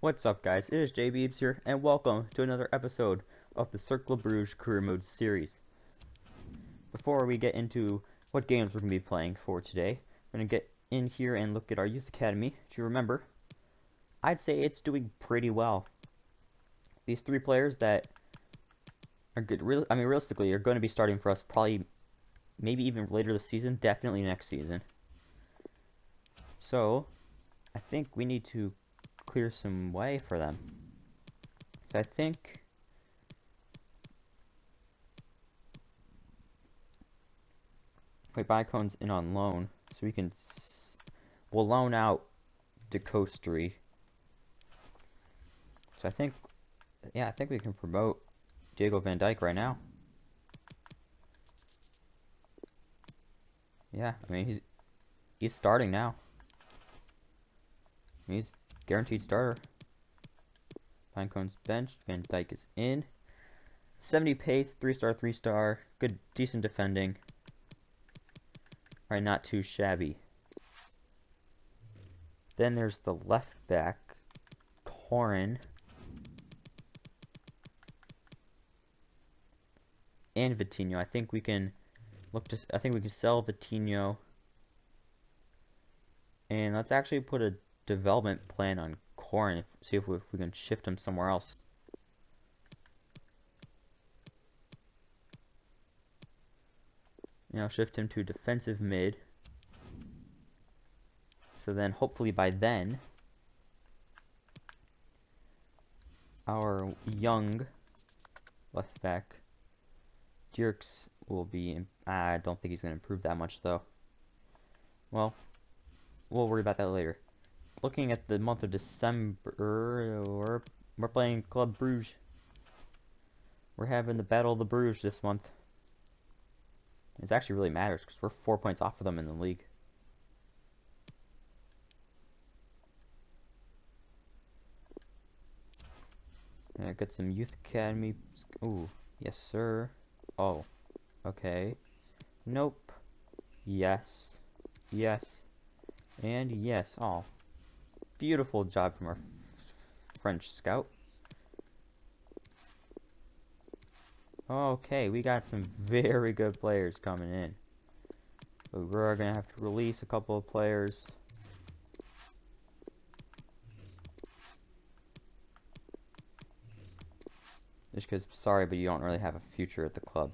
What's up guys, it is JBeibs here, and welcome to another episode of the Cercle Bruges Career Mode series. Before we get into what games we're going to be playing for today, we're going to get in here and look at our Youth Academy. If you remember, I'd say it's doing pretty well. These three players that are good, real, I mean realistically, are going to be starting for us probably, maybe even later this season, definitely next season. So, I think we need to clear some way for them. So I think wait, Bicone's in on loan, so we can we'll loan out DeCostery. So I think yeah, I think we can promote Diego Van Dyke right now. Yeah, I mean he's he's starting now. He's guaranteed starter. Pinecone's benched. Van Dyke is in. 70 pace, 3 star, 3 star. Good, decent defending. Alright, not too shabby. Then there's the left back, Corin. And Vitinho. I think we can look to. I think we can sell Vitinho. And let's actually put a development plan on Corin, see if we, if we can shift him somewhere else. You know, shift him to defensive mid. So then, hopefully by then, our young left back, Dirks, will be, I don't think he's going to improve that much though. Well, we'll worry about that later looking at the month of December, we're, playing Club Bruges. We're having the Battle of the Bruges this month. It actually really matters because we're four points off of them in the league. I got some youth academy. Ooh, yes, sir. Oh, okay. Nope. Yes. Yes. And yes. Oh, Beautiful job from our French scout. Okay, we got some very good players coming in. But we're going to have to release a couple of players. Just because, sorry, but you don't really have a future at the club.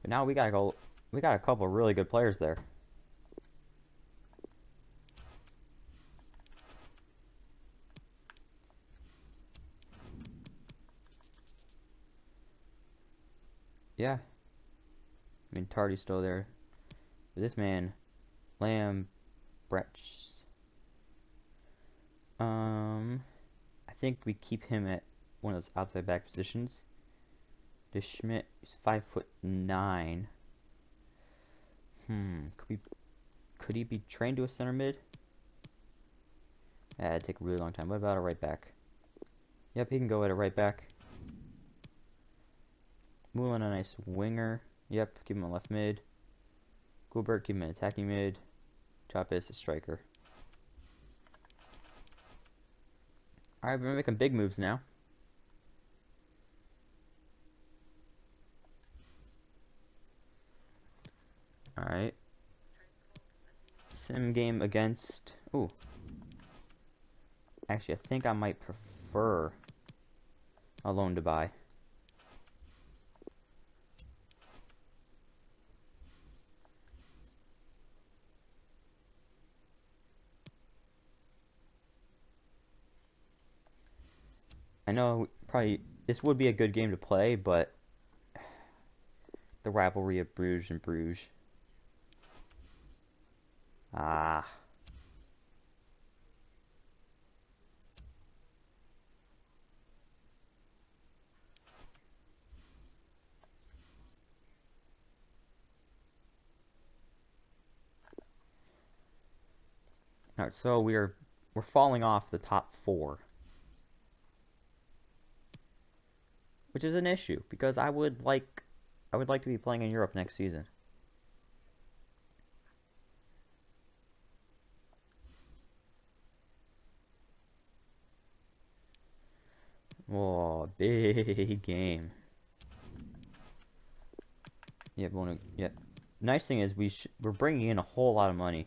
But now we gotta go, we got a couple really good players there. Yeah. Mean, Tardy's still there. But this man, Lamb, Bretch. Um, I think we keep him at one of those outside back positions. De Schmidt is five foot nine. Hmm, could we, could he be trained to a center mid? That'd take a really long time. What about a right back? Yep, he can go at a right back. Moulin a nice winger. Yep, give him a left mid. Gilbert, give him an attacking mid. Chapis, a striker. Alright, we're making big moves now. Alright. Sim game against... Ooh. Actually, I think I might prefer a loan to buy. I know probably this would be a good game to play, but the rivalry of Bruges and Bruges. Ah. Alright, so we're we're falling off the top four. which is an issue because I would like I would like to be playing in Europe next season. Oh, big game. Yeah, wanna, yeah. Nice thing is we we're bringing in a whole lot of money.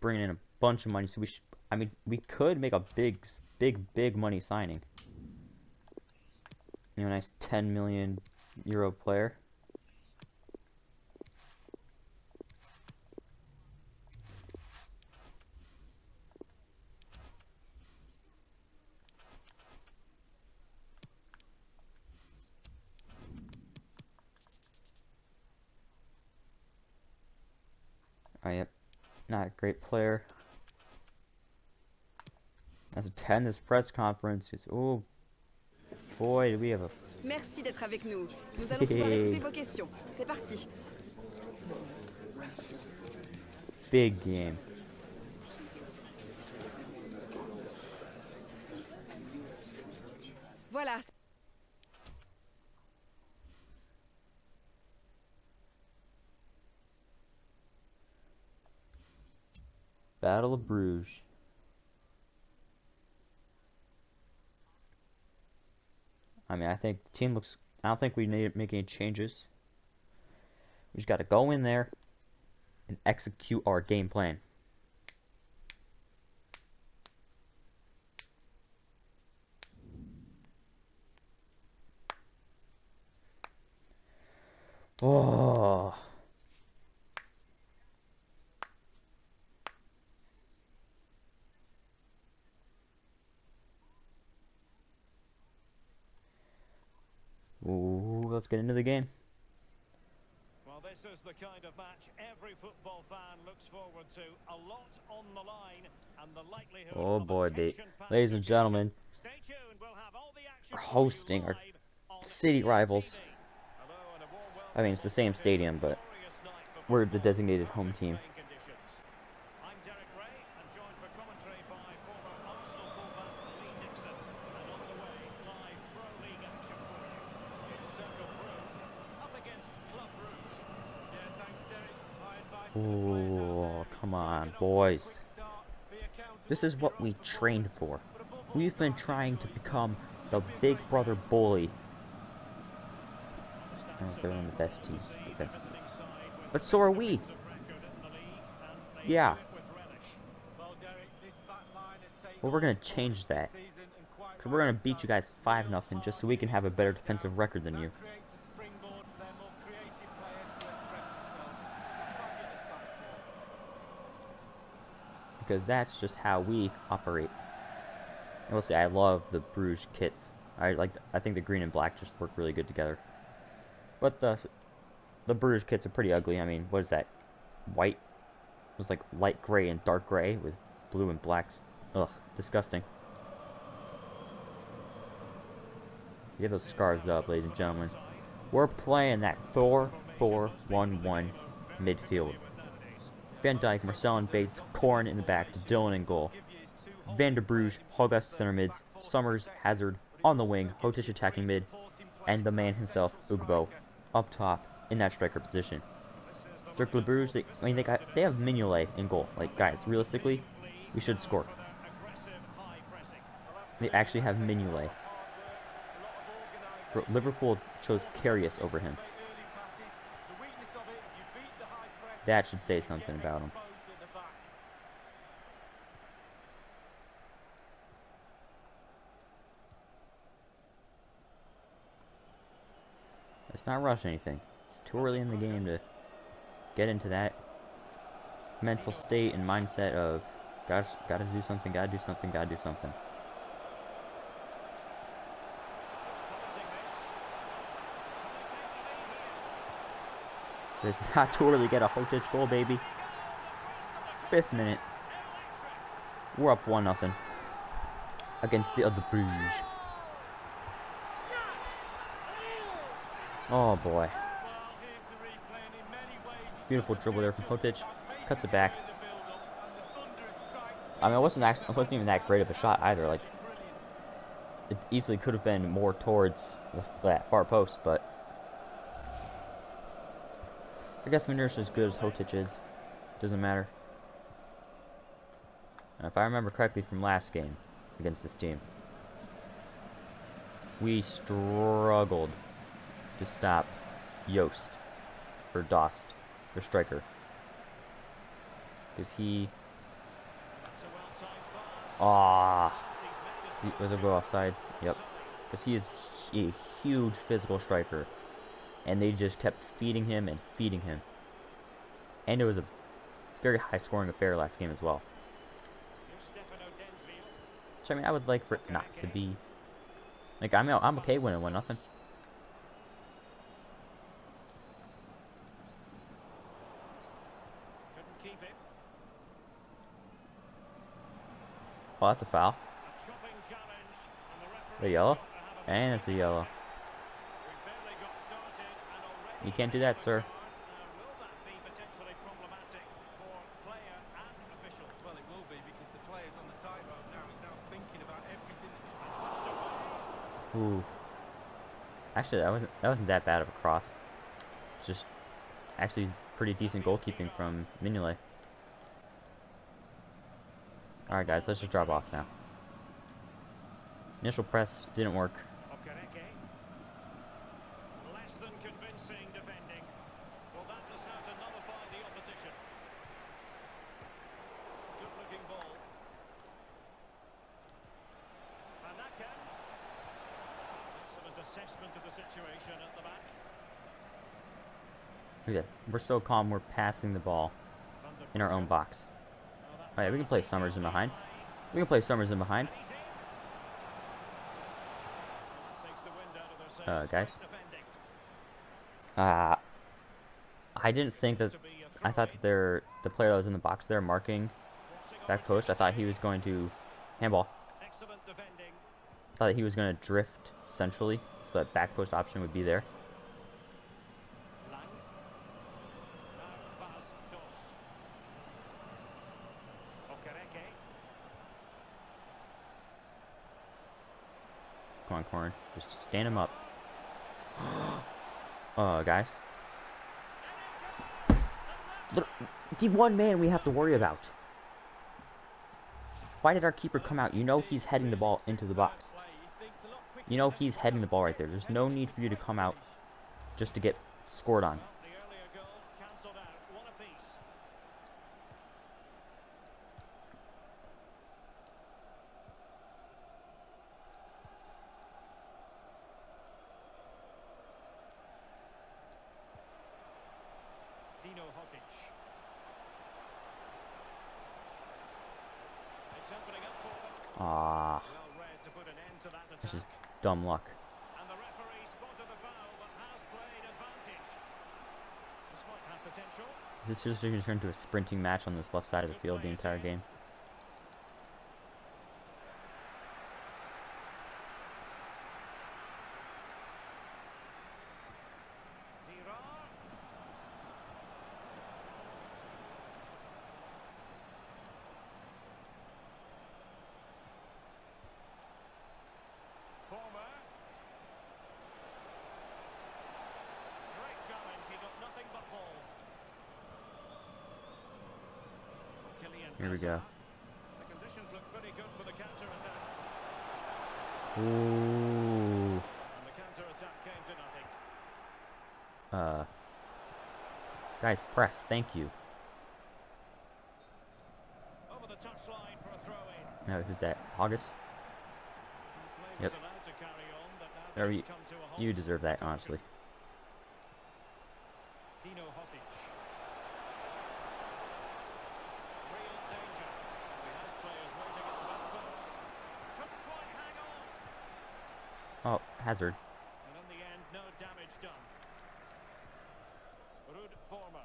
Bringing in a bunch of money, so we should I mean, we could make a big, big, big money signing. You know, nice 10 million euro player. Oh, yep. Not a great player. That's a 10 this press conference. Oh, boy, do we have a... Merci d'être avec nous. Nous allons pouvoir écouter vos questions. C'est parti. Big game. Voilà. Battle of Bruges. I mean, I think the team looks... I don't think we need to make any changes. We just got to go in there and execute our game plan. Oh. Ooh, let's get into the game. Well, this is the kind of match every football fan looks forward to. A lot on the line and the likelihood Oh boy, tension-packed ladies and gentlemen, Stay tuned, we'll have all the action we're hosting our city rivals. Hello and a warm I mean, it's the same stadium, but glorious night for we're the designated home team. playing conditions. I'm Derek Ray and joined for commentary by former Arsenal fullback Lee Dixon. And on the way, live Pro League action for you. It's Cercle Bruges up against Club Bruges. Yeah, thanks, Derek. My advice to the players out Ooh, there come is to on, get off to a boys. This is what we trained for. We've been trying to become the big brother bully. Oh, they're on the best team defensively. But so are we. Yeah. Well, we're gonna change this that. Because we're going to beat you guys 5 Real nothing just so we can have a better defensive record than you. creates a springboard for their more creative players to express themselves. Fabulous back four. Because that's just how we operate. I will say, I love the Bruges kits. I like. I think the green and black just work really good together. But the the Bruges kits are pretty ugly. I mean, what is that? White? It was like light gray and dark gray with blue and blacks. Ugh, disgusting. Get those scarves up, ladies and gentlemen. We're playing that 4-4-1-1 midfield. Van Dyke, Marcel and Bates, Corn in the back to Dylan in goal. Van der Bruggen, Hoggas center mids, Somers, Hazard on the wing, Hotić attacking mid, and the man himself, Ugbo, up top in that striker position. Cercle Bruges, they, I mean, they got they have Mignolet in goal. Like, guys, realistically, we should score. They actually have Mignolet. Liverpool chose Karius over him. Early passes. The weakness of it, you beat the high press, That should say something about him. Let's not rush anything. It's too early in the game to get into that mental state and mindset of, gosh, gotta do something, gotta do something, gotta do something. It's not too early to get a Hotic goal, baby. Fifth minute. We're up 1 nothing against the other Bruges. Oh boy. Beautiful dribble there from justice. Cuts it back. I mean, it wasn't actually, it wasn't even that great of a shot either. Like, it easily could have been more towards the, that far post, but I guess Manur's as good as Hotic is. Doesn't matter. If I remember correctly from last game against this team, we struggled to stop Yost or Dost, their striker. Because he. Ah. Was it go offsides? Yep. Because he is a huge physical striker. And they just kept feeding him and feeding him. And it was a very high scoring affair last game as well. So I mean, I would like for it not to be. Like I'm, I'm okay when it went nothing. Oh, that's a foul. A yellow, and it's a yellow. We've barely got started and already You can't do that, sir. Ooh. Actually, that wasn't that wasn't that bad of a cross. It's just actually pretty decent goalkeeping from Mignolet. Alright guys, let's just drop off now. Initial press didn't work. Okereke. Less than convincing defending. Well, that was how to nullify the opposition. Good looking ball. Panaka. Excellent assessment of the situation at the back. We're so calm, we're passing the ball in our own box. Now that Oh yeah, we can play Somers in behind. We can play Somers in behind. And he's in. Well, that takes the wind out of their Uh, guys. Uh, I didn't think that. To be a I thought that they're the player that was in the box there marking that post. I thought he was going to handball. Defending. thought that he was going to drift centrally, so that back post option would be there. Come on, Corn. Just stand him up. uh, guys. The one man we have to worry about. Why did our keeper come out? You know he's heading the ball into the box. You know he's heading the ball right there. There's no need for you to come out just to get scored on. Well, the earlier goal cancelled out. One apiece. Dino Hotic. It's opening up for them. Ah, Well read to put an end to that this is attack. dumb luck. And the referee spotted the foul but has played advantage. This might have potential. This is going to turn into a sprinting match on this left side of the field the entire game. Zira. Vormer. Great challenge. He got nothing but ball. Kylian Here we go. The conditions look pretty good for the counter attack. Ooh. And the counter attack came to nothing. Uh. Guys, press. Thank you. Over the touchline for a throw in. Now, who's that? August? Yep. to carry on, but now There you- come to a. You deserve that, honestly. Dino Hotic. Real danger. He has players waiting at the back post. Couldn't quite hang on. Oh, Hazard. And in the end, no damage done. Ruud Vormer.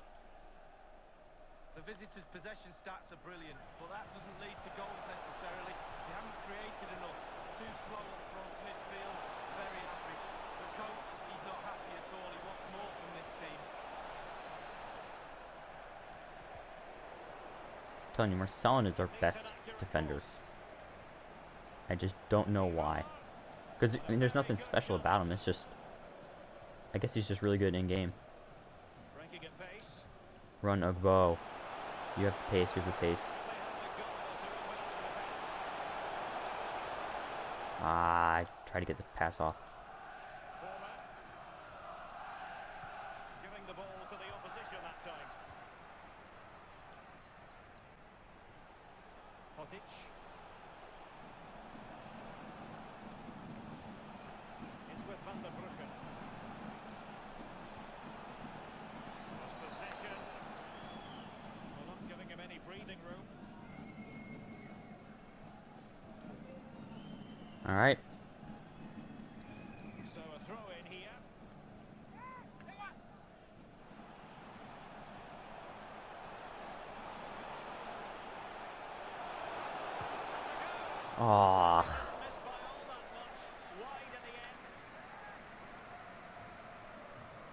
The visitors' possession stats are brilliant, but that doesn't lead to goals necessarily. They haven't created enough. Too slow up front, midfield, very average. The coach, he's not happy at all. He wants more from this team. telling you, Marcelin is our best defender. I just don't know why. Because, I mean, there's nothing special about him. It's just... I guess he's just really good in-game. Run, Ugbo. You have the pace. You have the pace. Ah, I tried to get the pass off. All right. So a throw in here. Ah, Missed by all that much. Wide in the end.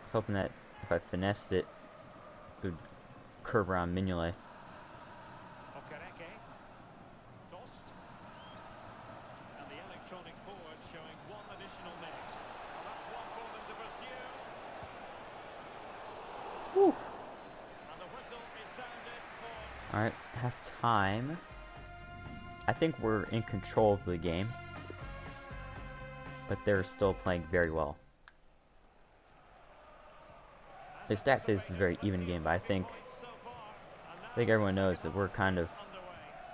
I was hoping that if I finessed it, it would curve around Mignolet. Okereke. Dost. And the electronic board showing one additional minute. Well, that's one for them to pursue. And the whistle is sounded for All right, half time. I think we're in control of the game, but they're still playing very well. The stats say this is a very even game, but I think I think everyone knows that we're kind of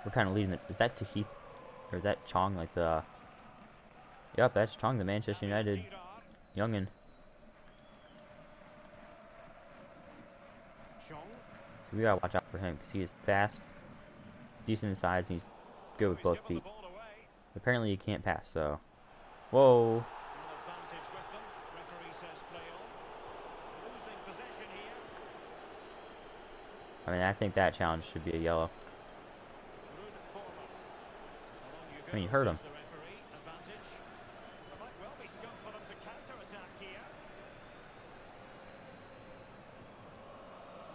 we're kind of leading it. Is that Tahith or is that Chong like the? Yep, that's Chong, the Manchester United youngin. So we gotta watch out for him because he is fast, decent in size, and he's good with both feet. Apparently he can't pass, so. Whoa. I mean, I think that challenge should be a yellow. I mean, you heard him. says the referee. Advantage. There might well be scope for them to counter-attack here.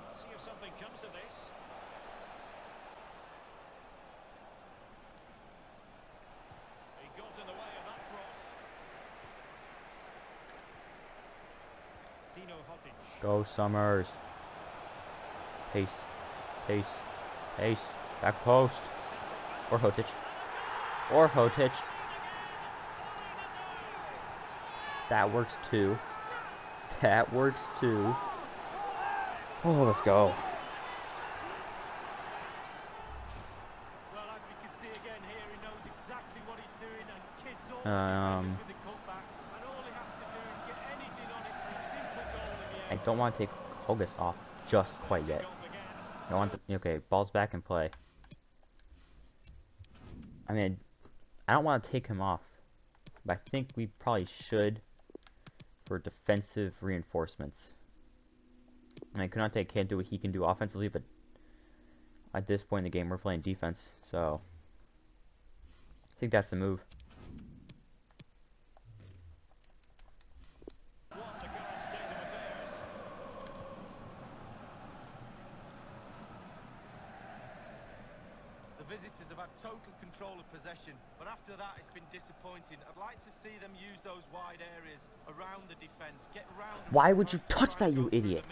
Let's see if something comes of this. He goes in the way of that cross. Dino Hotic. Go Somers. Pace. Pace. Pace. Back post. Or Hotic. Or Hotic. That works too. That works too. Oh, let's go. Well, don't want to take August off just quite yet. I want the okay. Balls back in play. I mean, I don't want to take him off, but I think we probably should for defensive reinforcements. I mean, Konate can't do what he can do offensively, but at this point in the game, we're playing defense, so I think that's the move. One, the current state of affairs. The visitors have had total control of possession, but after that it's been disappointing. I'd like to see them use those wide areas around the defence, get round. Why would you touch that, you idiot?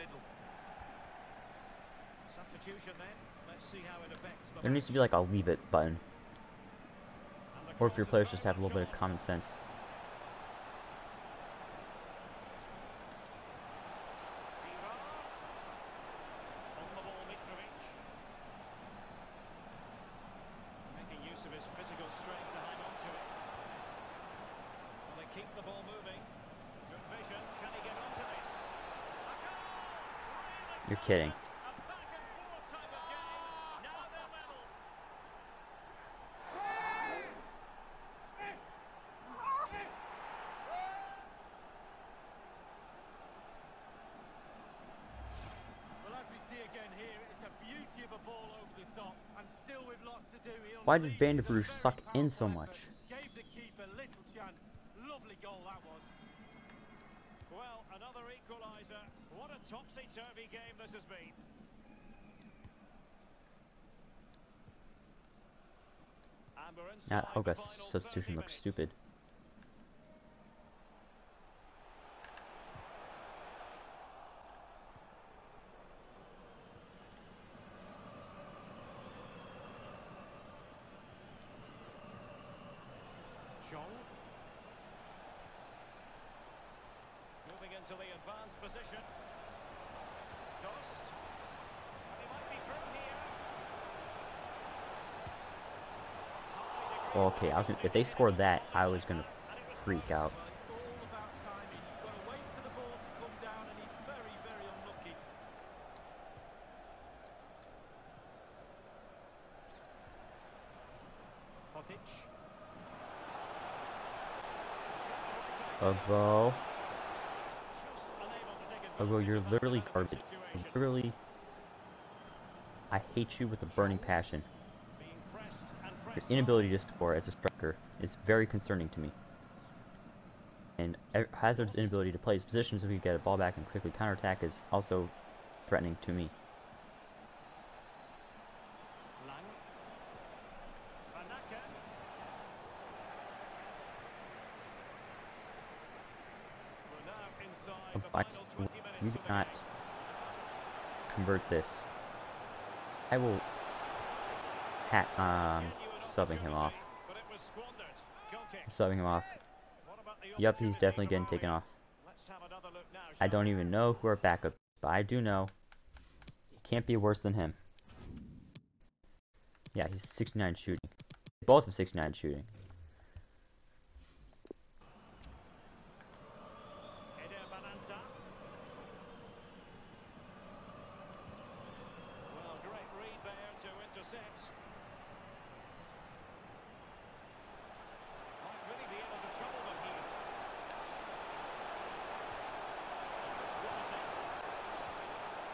Substitution then. Let's see how it affects the There needs to be like a leave it button, or if your players just have a little bit of common sense. Girard. On the ball, Mitrovic. Making use of his physical strength to hang on to it. Well, they keep the ball moving. Good vision. Can he get onto this? A goal! Brilliant You're kidding. A back and forth type of game. Now they're level. Well, as we see again here, it's a beauty of a ball over the top, and still with lots to do. He Why did unleashes Van der a Broek very suck in so much? effort, Gave the keeper little chance. Lovely goal that was. Well, another equaliser. What a topsy-turvy game this has been. And we're inside Not the August's final 30 substitution looks stupid. Chong. into the advanced position. Dost. And he might be through here. Well, okay, I was gonna, if they scored that, I was gonna freak out. Ugbo, advantage you're literally garbage. Literally. I hate you with a burning passion. Your inability to score as a striker is very concerning to me. And Hazard's inability to play his positions if he get a ball back and quickly counterattack is also threatening to me. Lang. Van Aken. We're now inside the I, final 20 you do not convert this. I will hat um subbing him off. opportunity, But it was squandered. Goal kick. Subbing him off. What about the Yep, he's definitely getting taken off. Let's have another look now, I don't even know who our backup, but I do know he can't be worse than him. Yeah, he's 69 shooting. Both of 69 shooting. Eder Balanta. Well, great read there to intercept. Might really be able to trouble them here. It's promising.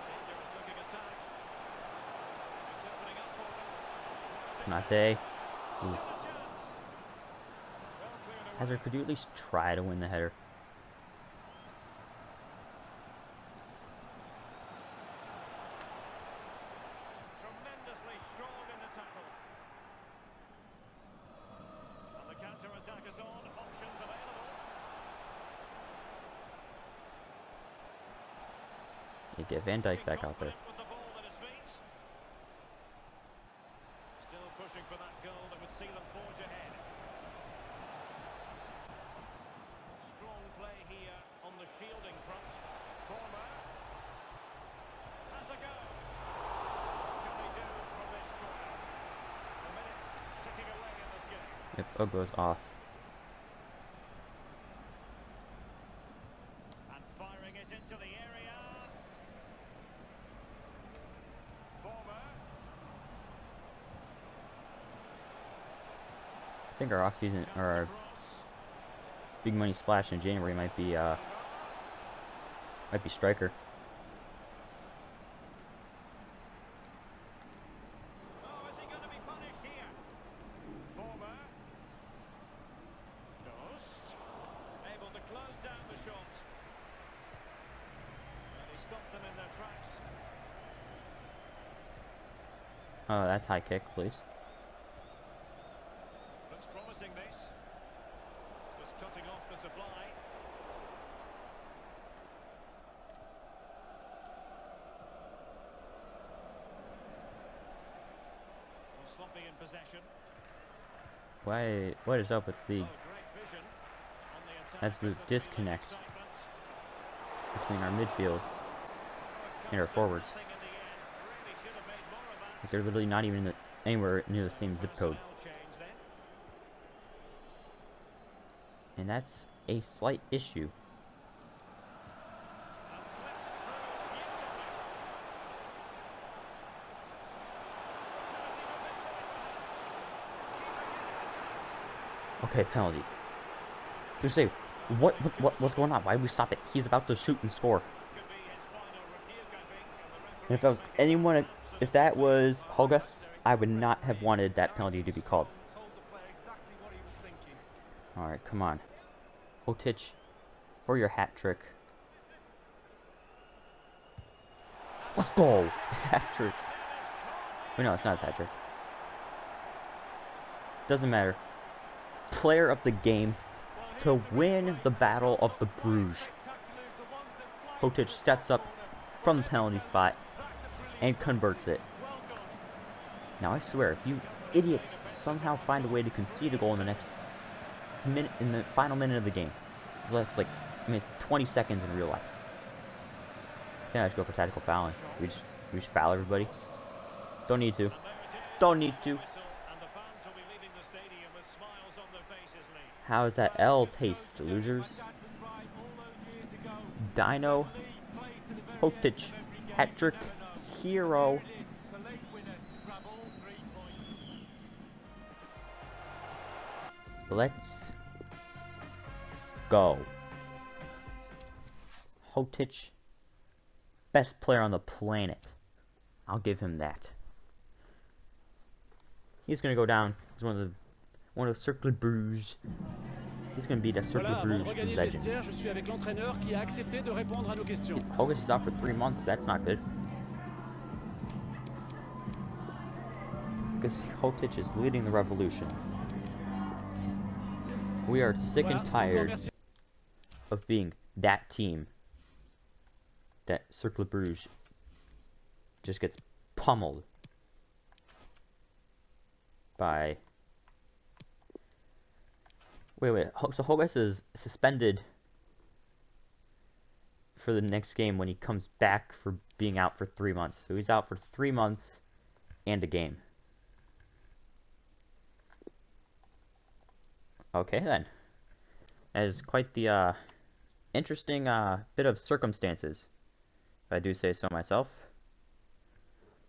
Dangerous looking attack. It's opening up for them. Konate. Ooh. a chance. Well cleared away. Hazard, could you at least try to win the header? Tremendously strong in the tackle. And the counter-attack is on. Options available. You get Van Dyke back out there. confident With the ball at his feet. Still pushing for that goal that would see them forge ahead. Strong play here on the shielding front. Corner. Has a go. What can they do from this corner? The minutes ticking away in this game. If Ugbo's off. And firing it into the area. Vormer. I think our off-season or our big money splash in January might be uh might be striker. Oh, is he going to be punished here? Vormer. Dost. Able to close down the shot. And he stopped them in their tracks. Oh, that's high kick, please. Looks promising this. Just cutting off the supply. Well, sloppy in possession. Why? What is up with the Oh, great vision on the Absolute as there's been disconnect. between our midfield and our forwards? Thing in the end. Really should have made more of that. Like they're literally not even in the, anywhere near the same zip code, and that's a slight issue. Okay, penalty. Just say, what, what, what, what's going on? Why did we stop it? He's about to shoot and score. And if that was anyone, if that was foul. I would not have wanted that penalty to be called. Told the player exactly what he was thinking. All right, come on, Otich, for your hat trick. Let's go, hat trick. Wait, no, it's not his hat trick. Doesn't matter. Player of the game to win the battle of the Bruges. Hotic steps up from the penalty spot and converts it. Now I swear, if you idiots somehow find a way to concede a goal in the next minute, in the final minute of the game, that's like I mean, it's 20 seconds in real life. Can I just go for tactical fouling? We just, we just foul everybody? Don't need to. And is. Don't need to. Whistle, and the fans will be leaving the stadium with Let's go. Hotić, best player on the planet. I'll give him that. He's gonna go down He's one of the one of Cercle Bruges. He's gonna be the Cercle Voilà, Bruges legend. je suis avec l'entraîneur qui a accepté de répondre à nos questions. Hoggas is out for three months. That's not good. Because Hotić is leading the revolution. We are sick and tired of being that team that Cercle Bruges just gets pummeled by. Wait, wait. So Hoggas is suspended for the next game when he comes back for being out for three months. So he's out for three months and a game. Okay then. That is quite the uh, interesting uh, bit of circumstances, if I do say so myself.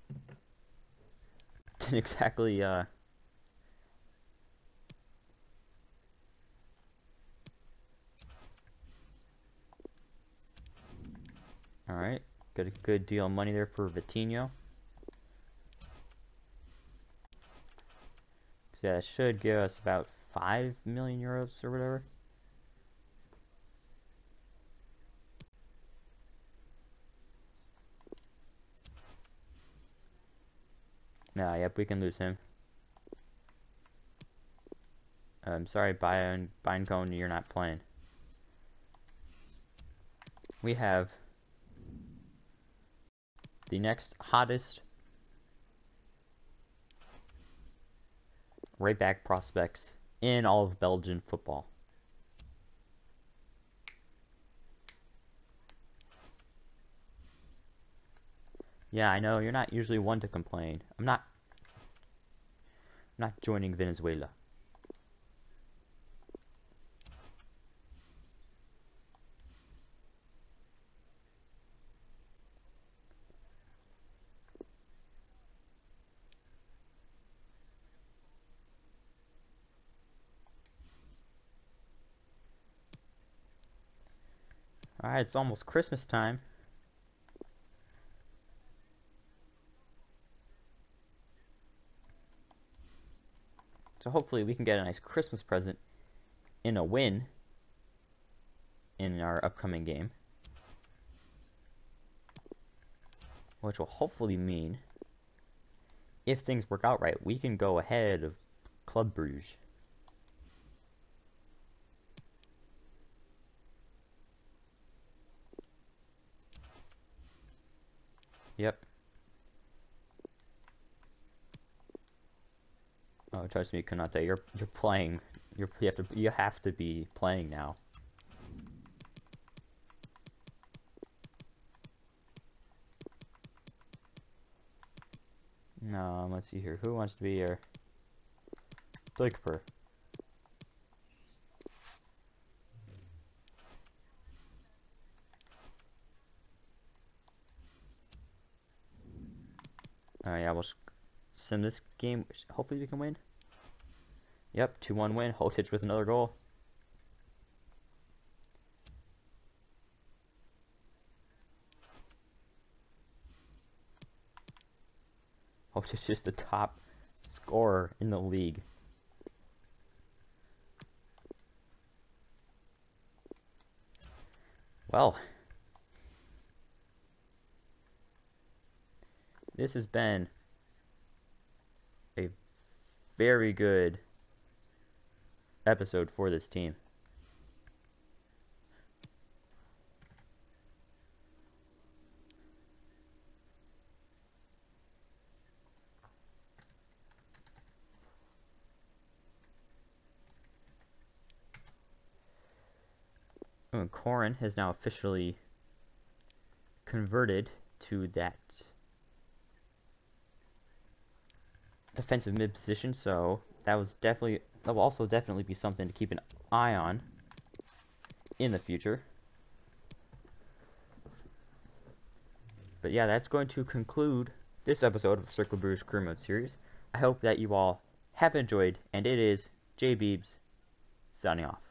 Didn't exactly uh, Alright, got a good deal of money there for Vitinho. So yeah, that should give us about 5 million euros or whatever. Nah, yep, we can lose him. I'm sorry, Bayern, Bayern you're not playing. We have the next hottest right back prospects in all of Belgian football. Yeah, I know you're not usually one to complain. I'm not I'm not joining Venezuela. Alright, it's almost Christmas time. So hopefully we can get a nice Christmas present in a win in our upcoming game. Which will hopefully mean, if things work out right, we can go ahead of Club Bruges. Yep. Oh, trust me, Konate, you're you're playing. You're you have to you have to be playing now. No, let's see here. Who wants to be here? Duikper. Alright, yeah, we'll s- sim this game. Hopefully we can win. Yep, 2-1 win. Hotić with another goal. Hotić is the top scorer in the league. Well, this has been a very good episode for this team. Corin has now officially converted to that defensive mid position, so that was definitely that will also definitely be something to keep an eye on in the future. But yeah, that's going to conclude this episode of Cercle Brugge Career Mode series. I hope that you all have enjoyed, and it is JBeibs signing off.